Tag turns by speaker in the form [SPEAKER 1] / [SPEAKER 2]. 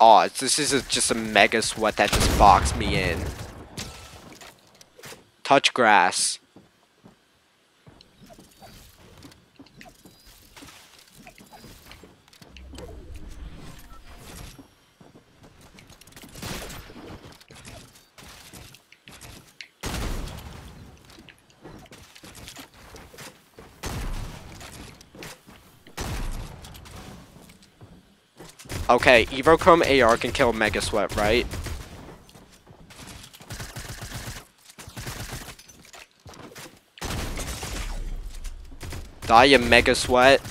[SPEAKER 1] odds. This is a, just a mega sweat that just boxed me in. Touch grass. Okay, Evochrome AR can kill Mega Sweat, right? Die, you Mega Sweat.